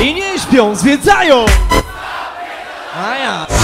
I nie śpią, zwiedzają! A ja.